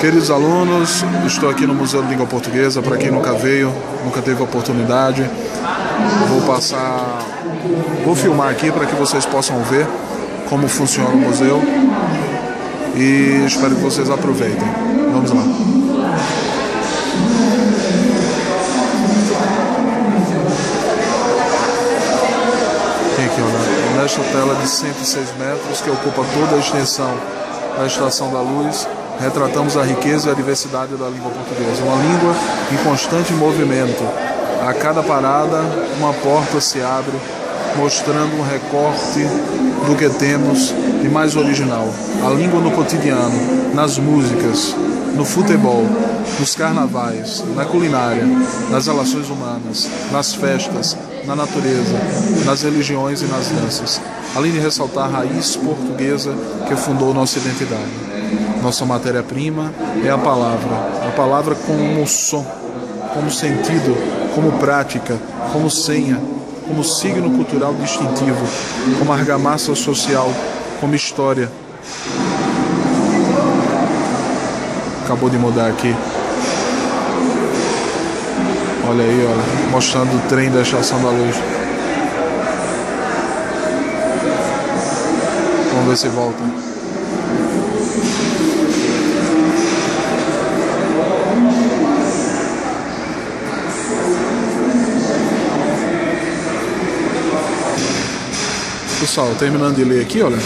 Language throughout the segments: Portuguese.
Queridos alunos, estou aqui no Museu de Língua Portuguesa. Para quem nunca veio, nunca teve oportunidade, vou passar, vou filmar aqui para que vocês possam ver como funciona o museu e espero que vocês aproveitem. Vamos lá. Tem aqui, olha, nesta tela de 106 metros que ocupa toda a extensão da Estação da Luz, retratamos a riqueza e a diversidade da língua portuguesa. Uma língua em constante movimento. A cada parada, uma porta se abre, mostrando um recorte do que temos de mais original. A língua no cotidiano, nas músicas, no futebol, nos carnavais, na culinária, nas relações humanas, nas festas, na natureza, nas religiões e nas danças, além de ressaltar a raiz portuguesa que fundou nossa identidade. Nossa matéria-prima é a palavra, a palavra como som, como sentido, como prática, como senha, como signo cultural distintivo, como argamassa social, como história. Acabou de mudar aqui. Olha aí, olha, mostrando o trem da estação da luz. Vamos ver se volta. Pessoal, terminando de ler aqui, olha.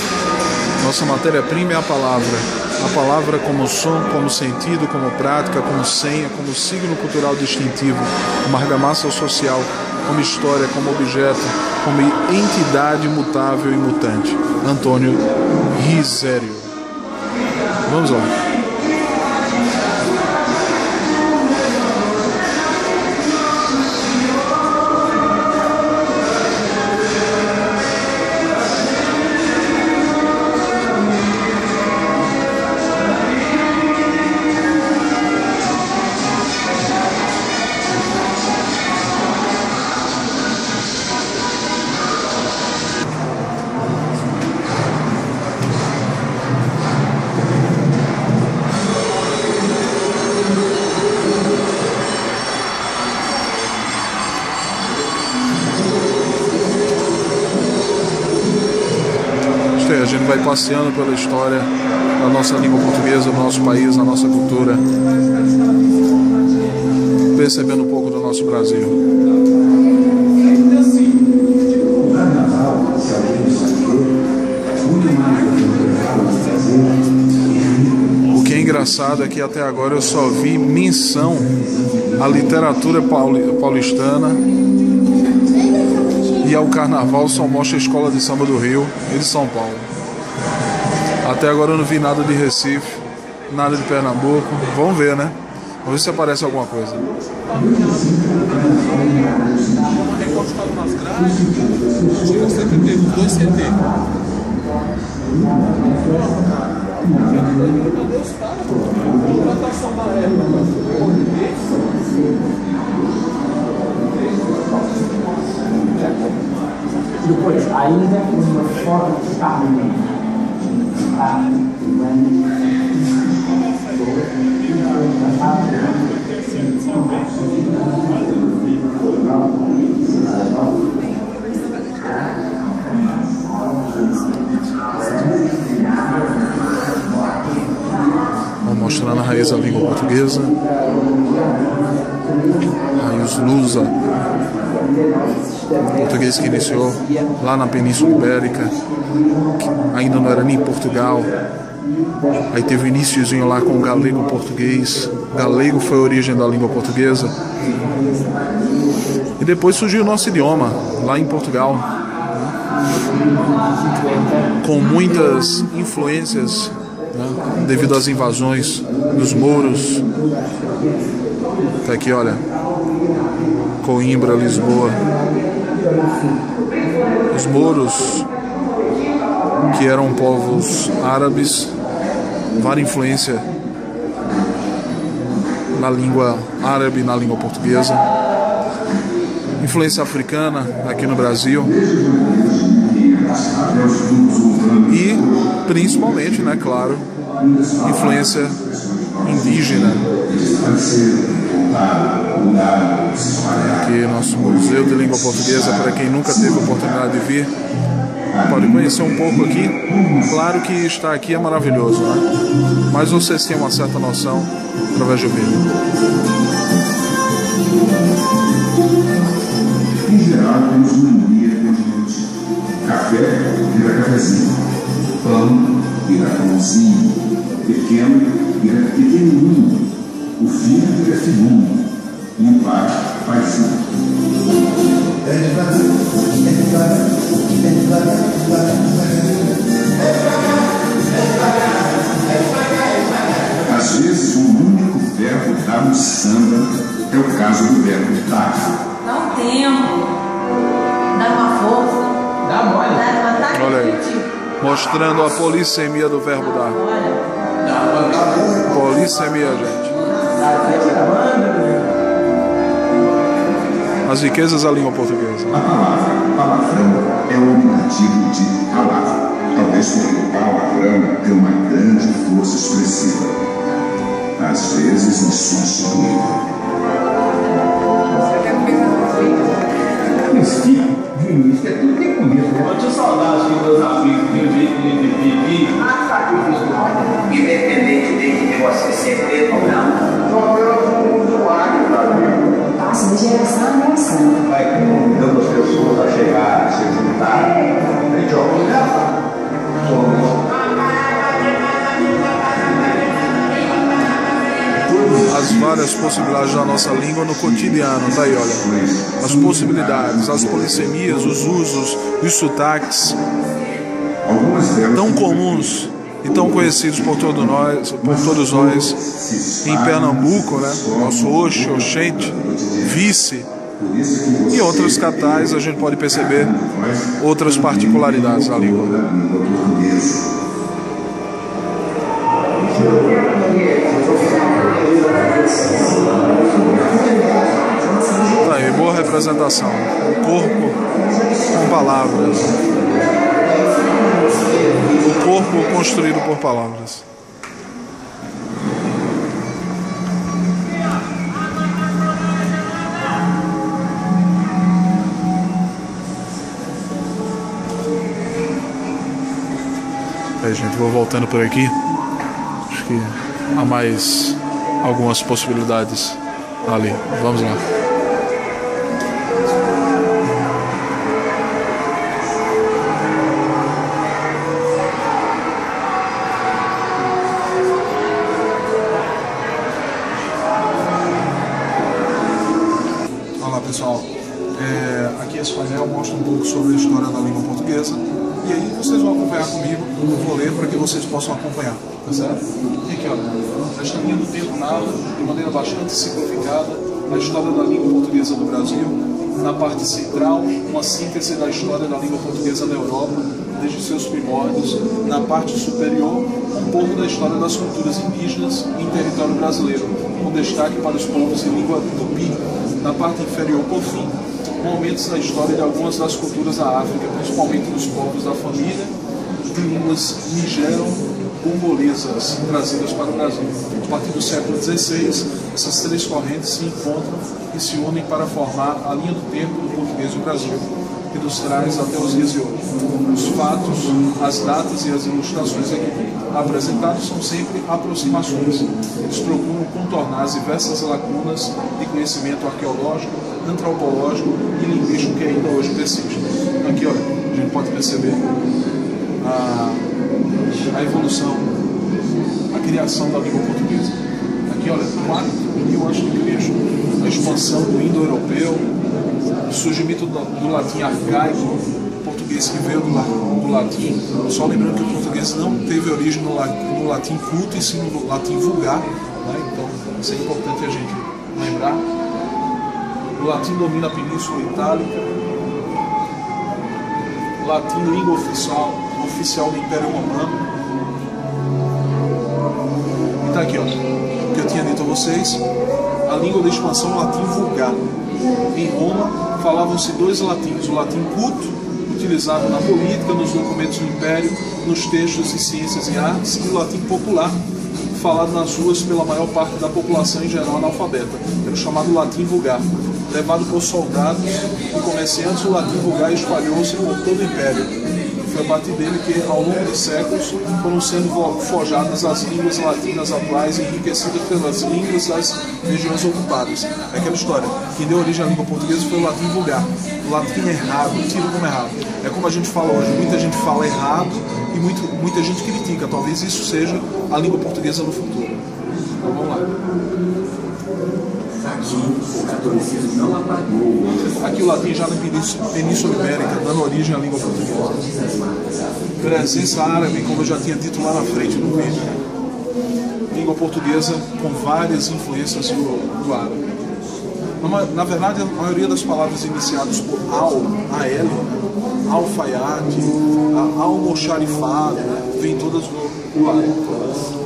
Nossa matéria-prima é a palavra. A palavra como som, como sentido, como prática, como senha, como signo cultural distintivo, como argamassa social, como história, como objeto, como entidade mutável e mutante. Antônio Risério. Vamos lá. Vai passeando pela história da nossa língua portuguesa, do nosso país, da nossa cultura, percebendo um pouco do nosso Brasil. O que é engraçado é que até agora eu só vi menção à literatura paulistana e ao carnaval só mostra a Escola de Samba do Rio e de São Paulo. Até agora eu não vi nada de Recife, nada de Pernambuco. Vamos ver, né? Vamos ver se aparece alguma coisa. Depois, ainda uma forma de estar Vamos mostrando a raiz da língua portuguesa, raiz lusa, português que iniciou lá na Península Ibérica, ainda não era nem Portugal. Aí teve o iníciozinho lá com o galego português. Galego foi a origem da língua portuguesa. E depois surgiu o nosso idioma, lá em Portugal. Com muitas influências né, devido às invasões dos mouros. Tá aqui, olha. Coimbra, Lisboa. Os mouros, que eram povos árabes, várias influência na língua árabe na língua portuguesa, influência africana aqui no Brasil. E principalmente, né, claro, influência indígena. Nosso Museu de Língua Portuguesa, para quem nunca teve a oportunidade de vir, pode conhecer um pouco aqui. Claro que estar aqui é maravilhoso, né? mas vocês têm uma certa noção através do vídeo. Em geral, temos minoria continente. Café vira cafezinho. Pão vira pãozinho. Pequeno vira pequenininho. O filho vira filhinho. E o pai faz Às vezes, o único verbo que dá no samba é o caso do verbo estar. Dá um tempo, dá uma força, Dá mole. dá um Olha aí. Mostrando a polissemia do verbo dar. Dá. Polissemia, gente. Dá. As riquezas da língua portuguesa. A palavra palavrão é o nominativo de palavra. Talvez porque o palavrão tem uma grande força expressiva. Às vezes. Esse tipo de início é tudo tem começo, possibilidades da nossa língua no cotidiano, tá aí, olha. As possibilidades, as polissemias, os usos, os sotaques tão comuns e tão conhecidos por, todo nós, por todos nós em Pernambuco, né? Nosso Oxe, Oxente, Vice e outros catais a gente pode perceber outras particularidades da língua. Representação. O corpo com palavras. O corpo construído por palavras. Aí, gente, vou voltando por aqui. Acho que há mais algumas possibilidades ali. Vamos lá. Do tempo narra de maneira bastante simplificada a história da língua portuguesa do Brasil, na parte central uma síntese da história da língua portuguesa na Europa, desde seus primórdios, na parte superior um pouco da história das culturas indígenas em território brasileiro, com destaque para os povos em língua tupi, na parte inferior, por fim, momentos da história de algumas das culturas da África, principalmente dos povos da família de línguas nigero-congolesas trazidas para o Brasil. Partir do século XVI, essas três correntes se encontram e se unem para formar a linha do tempo do português do Brasil, que nos traz até os dias de hoje. Os fatos, as datas e as ilustrações aqui apresentados são sempre aproximações. Eles procuram contornar as diversas lacunas de conhecimento arqueológico, antropológico e linguístico que ainda hoje persistem. Aqui, olha, a gente pode perceber a, a evolução, a criação da língua portuguesa. Aqui, olha, 4 mil antes de Cristo, a expansão do indo-europeu, o surgimento do, do latim arcaico, português que veio do, do latim. Só lembrando que o português não teve origem no, no latim culto, e sim no latim vulgar. Né? Então, isso é importante a gente lembrar. O latim domina a Península Itálica. O latim, língua oficial, oficial do Império Romano. E tá aqui, ó. O que eu tinha dito a vocês. A língua da expansão é o latim vulgar. Em Roma falavam-se dois latins, o latim culto, utilizado na política, nos documentos do Império, nos textos de ciências e artes, e o latim popular, falado nas ruas pela maior parte da população em geral analfabeta, pelo chamado latim vulgar. Levado por soldados e comerciantes, o latim vulgar espalhou-se por todo o império. A dele que, ao longo de séculos, foram sendo forjadas as línguas latinas atuais, enriquecidas pelas línguas das regiões ocupadas. É aquela história. Quem deu origem à língua portuguesa foi o latim vulgar. O latim errado, tido como errado. É como a gente fala hoje. Muita gente fala errado e muito, muita gente critica. Talvez isso seja a língua portuguesa no futuro. Então vamos lá. Aqui, o catolicismo não apagou Aqui o latim já na Península Ibérica, dando origem à língua portuguesa. Presença árabe, como eu já tinha dito lá na frente no vídeo. Língua portuguesa com várias influências do, do árabe. Na, verdade, a maioria das palavras iniciadas por al, al, alfaiate, almoxarifado, vem todas do, do árabe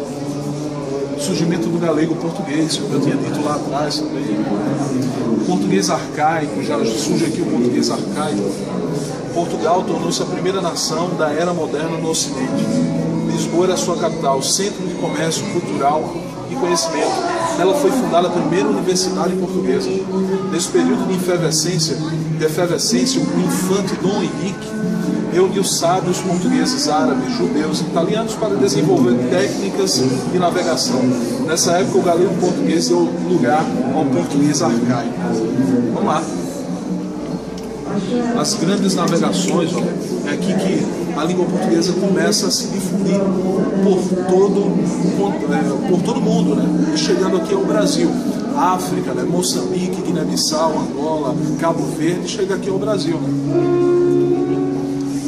surgimento do galego português, como eu tinha dito lá atrás também. O português arcaico, já surge aqui o português arcaico. Portugal tornou-se a primeira nação da era moderna no Ocidente. Lisboa era sua capital, centro de comércio cultural e conhecimento. Nela foi fundada a primeira universidade portuguesa. Nesse período de efervescência, de efervescência o infante Dom Henrique reuniu sábios portugueses, árabes, judeus italianos para desenvolver técnicas de navegação. Nessa época, o galego português deu lugar ao português arcaico. Vamos lá. As grandes navegações, ó, é aqui que a língua portuguesa começa a se difundir por todo, é, por todo mundo, né? E chegando aqui ao Brasil. África, né? Moçambique, Guiné-Bissau, Angola, Cabo Verde, chega aqui ao Brasil. Né?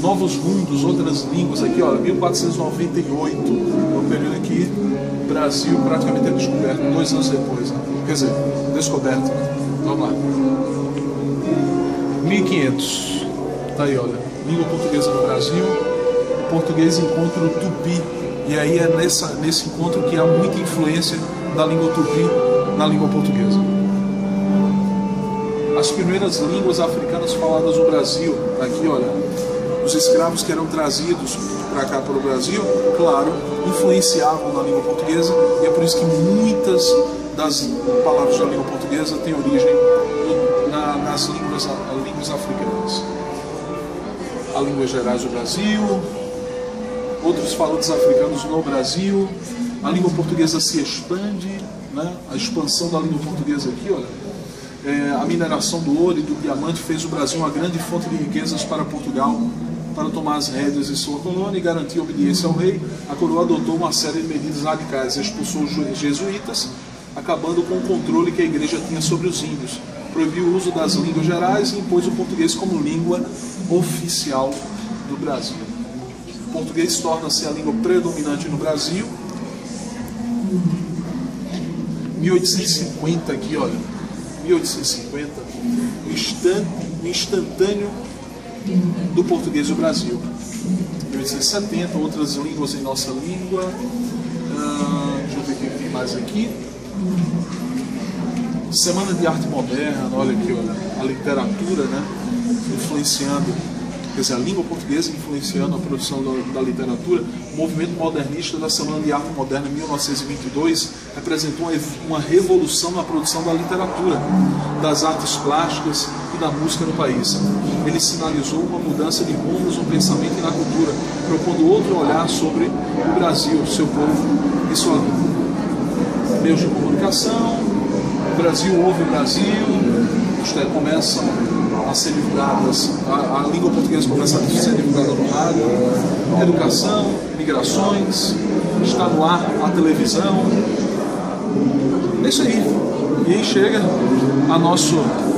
Novos Mundos, outras línguas, aqui ó, 1498, é o período que o Brasil praticamente é descoberto, dois anos depois, né? quer dizer, descoberto. Vamos lá. 1500, tá aí, olha, língua portuguesa no Brasil, o português encontra o tupi, e aí é nessa, nesse encontro que há muita influência da língua tupi na língua portuguesa. As primeiras línguas africanas faladas no Brasil, aqui olha, os escravos que eram trazidos para cá para o Brasil, claro, influenciavam na língua portuguesa e é por isso que muitas das palavras da língua portuguesa têm origem na, nas línguas, línguas africanas. A língua gerais do Brasil, outros falantes africanos no Brasil, a língua portuguesa se expande, né? a expansão da língua portuguesa aqui, olha, é, a mineração do ouro e do diamante fez o Brasil uma grande fonte de riquezas para Portugal para tomar as rédeas de sua colônia e garantir obediência ao rei, a coroa adotou uma série de medidas radicais, expulsou os jesuítas, acabando com o controle que a igreja tinha sobre os índios, proibiu o uso das línguas gerais e impôs o português como língua oficial do Brasil. O português torna-se a língua predominante no Brasil. 1850 aqui, olha, 1850, o instantâneo do português do Brasil. 1870, outras línguas em nossa língua. Uh, deixa eu ver o que tem mais aqui. Semana de Arte Moderna, olha aqui, olha, a literatura, né? Influenciando quer dizer, a língua portuguesa influenciando a produção da, da, literatura, o movimento modernista da Semana de Arte Moderna 1922 representou uma, uma revolução na produção da literatura, das artes plásticas da música no país. Ele sinalizou uma mudança de rumos no pensamento e na cultura, propondo outro olhar sobre o Brasil, seu povo e sua língua. Meios de comunicação, o Brasil ouve o Brasil, isto é, começam a ser divulgadas, a, a, língua portuguesa começa a ser divulgada no rádio, educação, migrações, está no ar a televisão. É isso aí. E aí chega a nosso,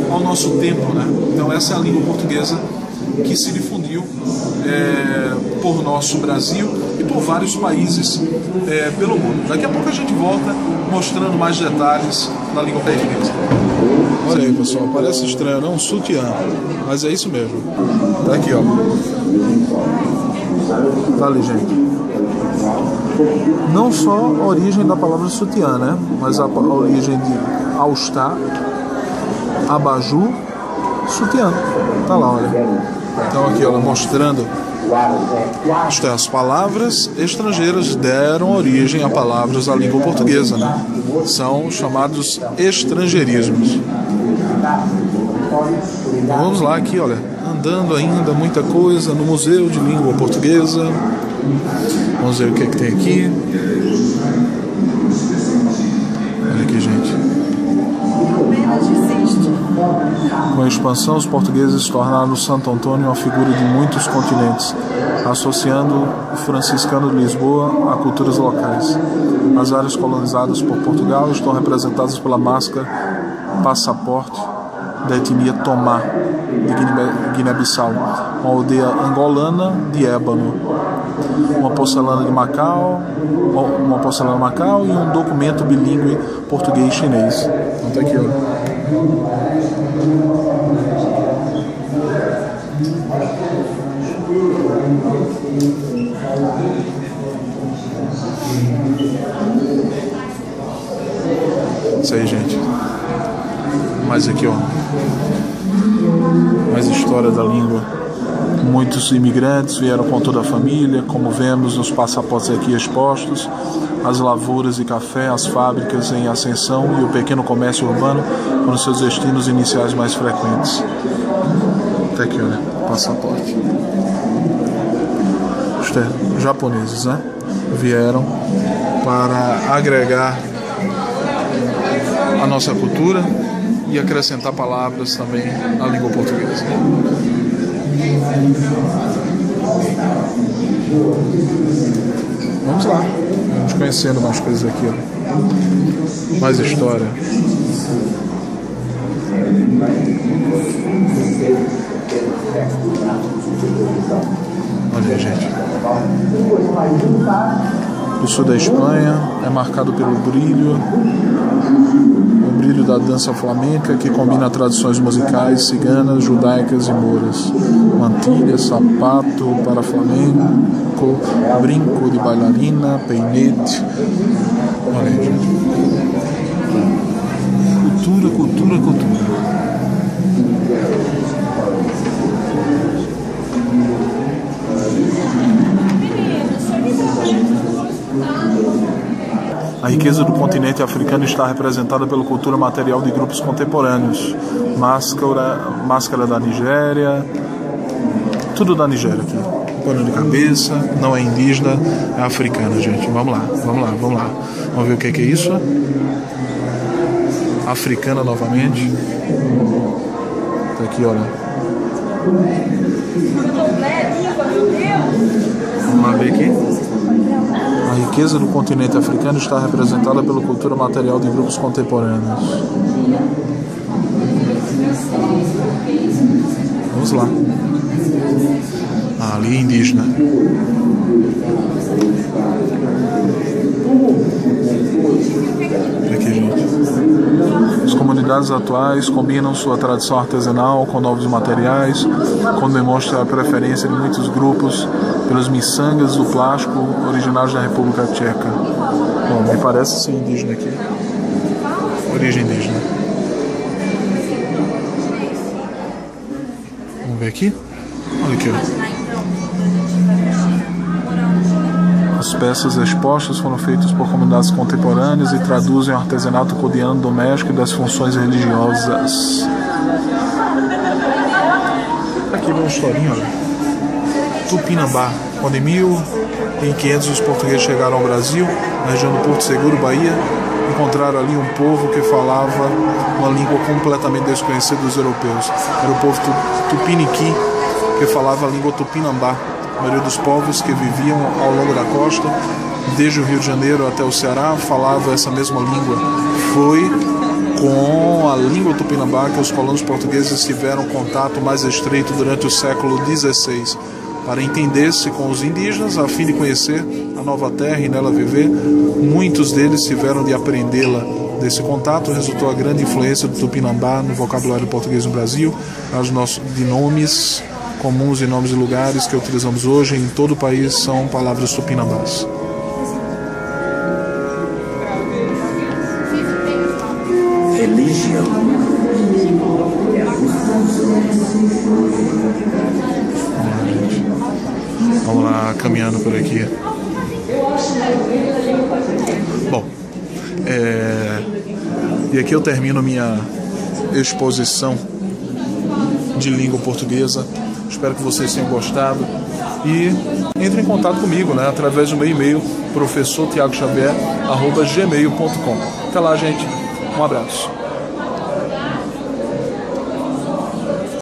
ao nosso tempo, né? Então essa é a língua portuguesa que se difundiu é, por nosso Brasil e por vários países é, pelo mundo. Daqui a pouco a gente volta mostrando mais detalhes da língua portuguesa. Olha aí, pessoal, parece estranho, não? Um sutiã, mas é isso mesmo. Tá aqui, ó. Tá ali, gente. Não só a origem da palavra sutiã, né? Mas a origem de all-star, abajur, sutiã. Tá lá, olha. Então aqui, ó, mostrando Isto é, as palavras estrangeiras deram origem a palavras da língua portuguesa, né? São chamados estrangeirismos. Então, vamos lá aqui, olha, andando ainda muita coisa no Museu de Língua Portuguesa. Vamos ver o que, é que tem aqui. Com a expansão, os portugueses tornaram Santo Antônio uma figura de muitos continentes, associando o franciscano de Lisboa a culturas locais. As áreas colonizadas por Portugal estão representadas pela máscara passaporte da etnia Tomá, de Guiné-Bissau, uma aldeia angolana de ébano, uma porcelana de Macau, uma porcelana de Macau e um documento bilíngue português-chinês. Então tá aqui, ó. Isso aí, gente. Mais aqui, ó. Mais história da língua. Muitos imigrantes vieram com toda a família, como vemos nos passaportes aqui expostos, as lavouras de café, as fábricas em ascensão e o pequeno comércio urbano foram seus destinos iniciais mais frequentes. Até aqui, olha, passaporte. Japoneses, né? Vieram para agregar a nossa cultura e acrescentar palavras também na língua portuguesa. Vamos lá, vamos conhecendo mais coisas aqui, ó. mais história. Olha gente. O sul da Espanha é marcado pelo brilho brilho da dança flamenca que combina tradições musicais ciganas, judaicas e mouras. Mantilha, sapato para flamenco, brinco de bailarina, peinete. Olha aí, gente. Cultura, cultura, cultura. A riqueza do continente africano está representada pela cultura material de grupos contemporâneos. Máscara, máscara da Nigéria, tudo da Nigéria aqui. Pano de cabeça, não é indígena, é africana, gente. Vamos lá, vamos lá, vamos lá. Vamos ver o que é, que é isso. Africana novamente. Tá aqui, olha. Vamos lá ver aqui. A riqueza do continente africano está representada pela cultura material de grupos contemporâneos. Vamos lá. Ah, ali indígena. As comunidades atuais combinam sua tradição artesanal com novos materiais, quando demonstra a preferência de muitos grupos pelos miçangas do plástico originários da República Tcheca. Bom, me parece ser indígena aqui. Origem indígena. Vamos ver aqui? Olha aqui, ó. As peças expostas foram feitas por comunidades contemporâneas e traduzem o artesanato cotidiano doméstico e das funções religiosas. Aqui vem uma historinha, olha. Tupinambá, quando em 1500 os portugueses chegaram ao Brasil, na região do Porto Seguro, Bahia, encontraram ali um povo que falava uma língua completamente desconhecida dos europeus. Era o povo tupiniqui, que falava a língua tupinambá. A maioria dos povos que viviam ao longo da costa, desde o Rio de Janeiro até o Ceará, falava essa mesma língua. Foi com a língua tupinambá que os colonos portugueses tiveram contato mais estreito durante o século XVI para entender-se com os indígenas, a fim de conhecer a nova terra e nela viver. Muitos deles tiveram de aprendê-la. Desse contato resultou a grande influência do tupinambá no vocabulário português no Brasil, as nossos de nomes comuns e nomes de lugares que utilizamos hoje em todo o país são palavras tupinambás. Religião é a aqui. Bom, é, e aqui eu termino minha exposição de língua portuguesa. Espero que vocês tenham gostado e entre em contato comigo, né, através do meu e-mail professortiagoxavier@gmail.com. Até lá, gente. Um abraço.